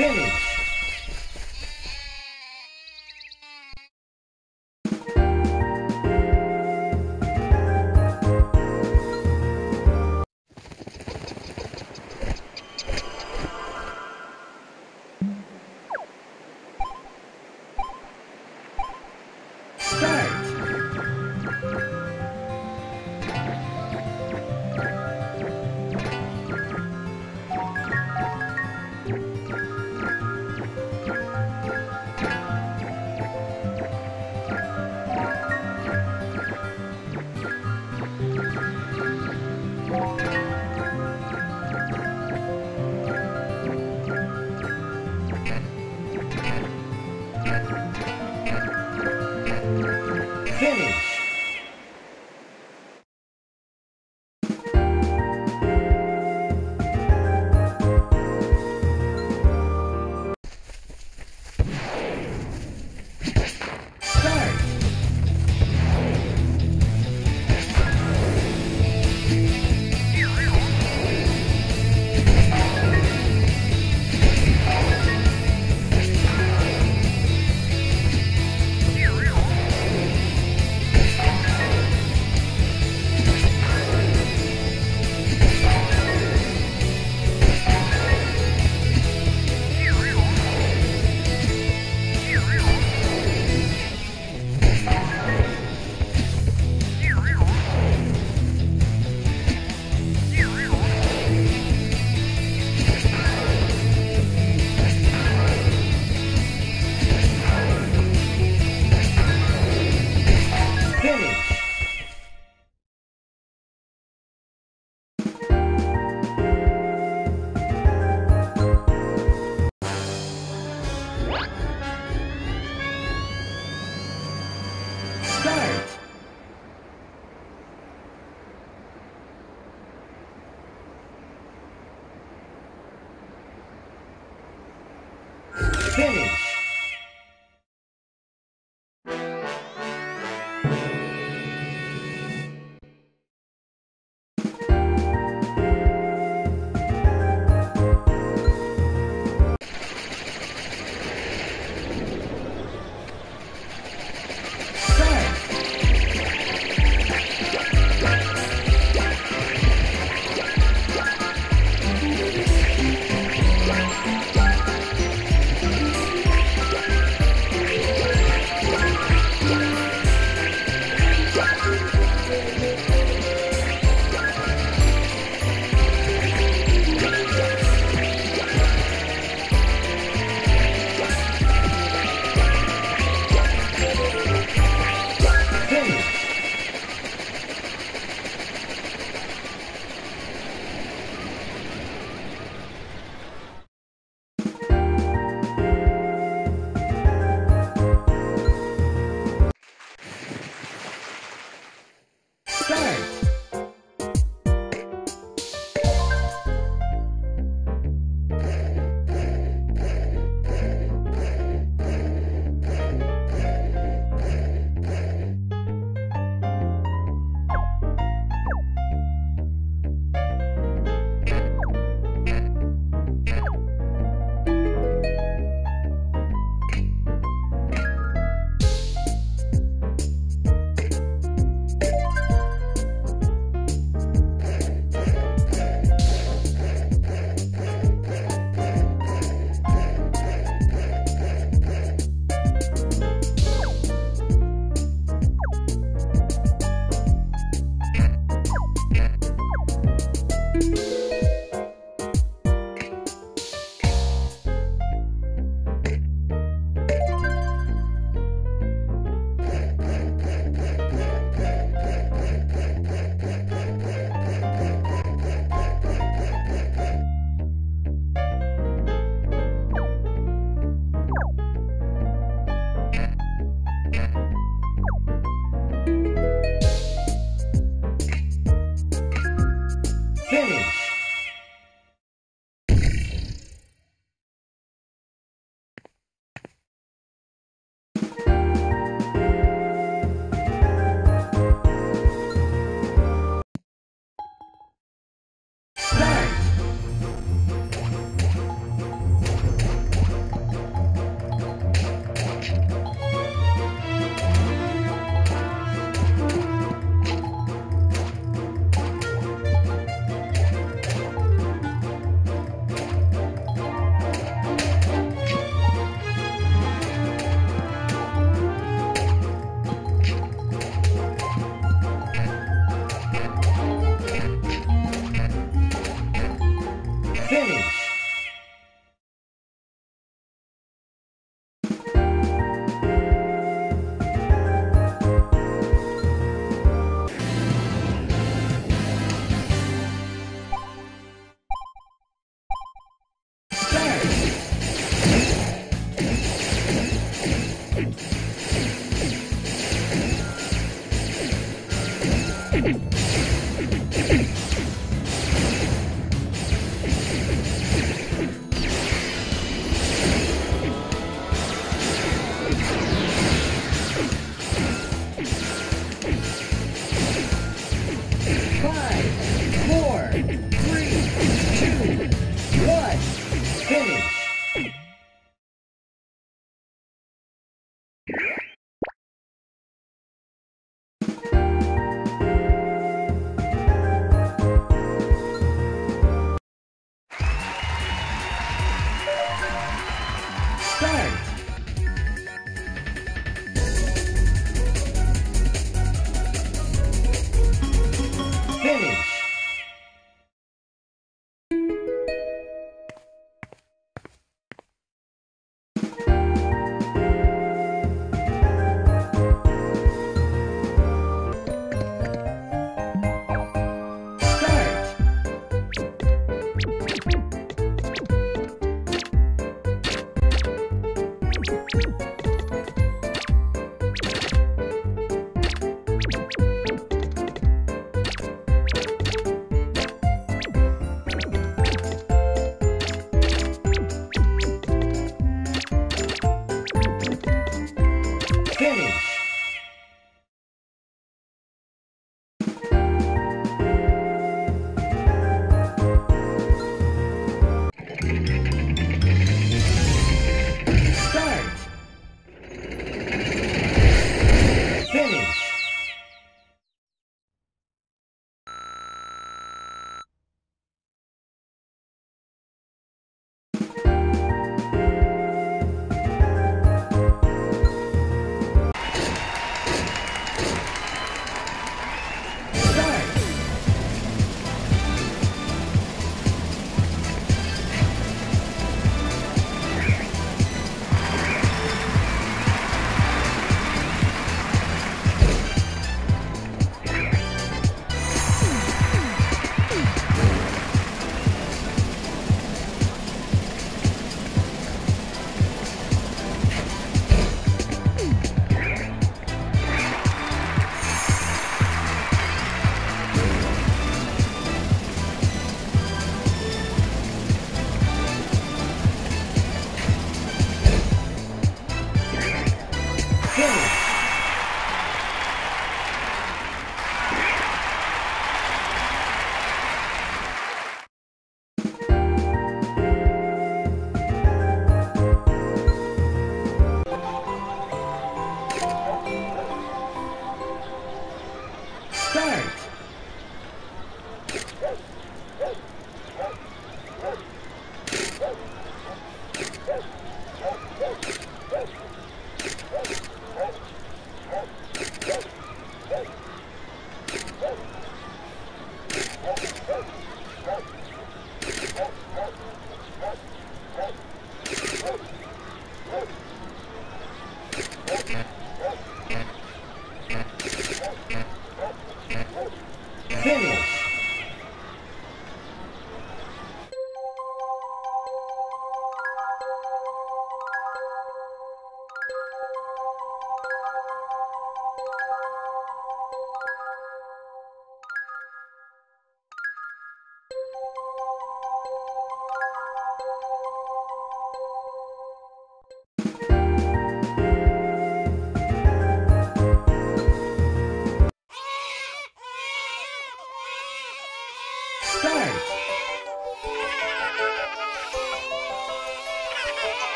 finish.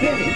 Finish.